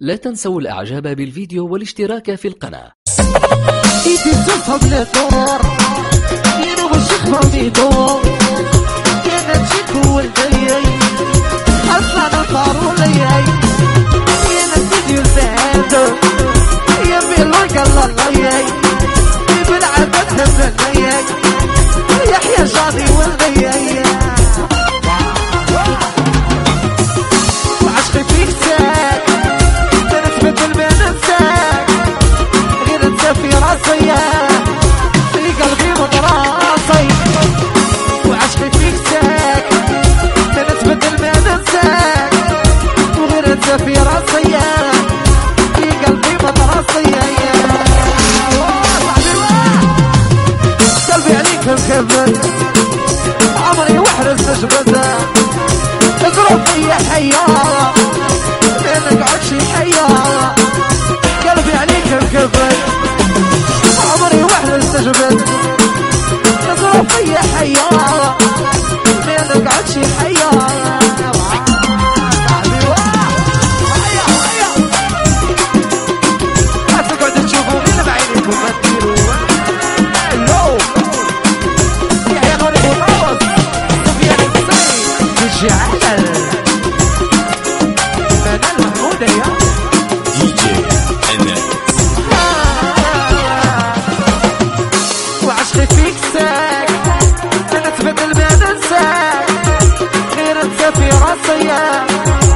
لا تنسوا الإعجاب بالفيديو والاشتراك في القناة. يحيى شاطي تثبت اضرب يا حيارة لينك عدشي حيارة قلبي عليك مكبر عمري واحد استجبت اضرب يا حيارة hustle, yeah.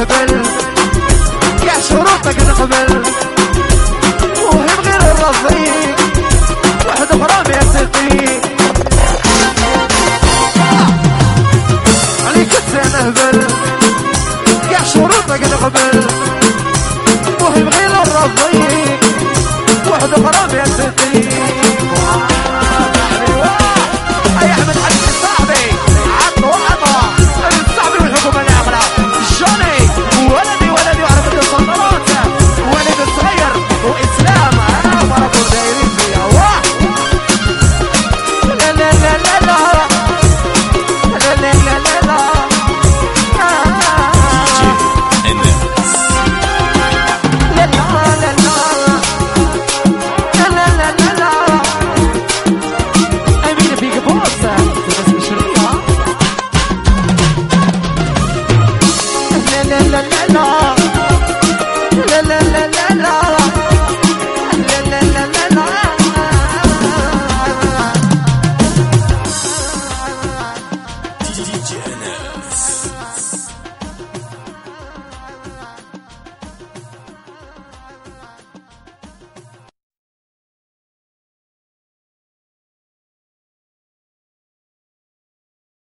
نهبل. يا شروطك نقبل. وهم غير عليك تنهبل كاع شروطك نقبل. la la la la.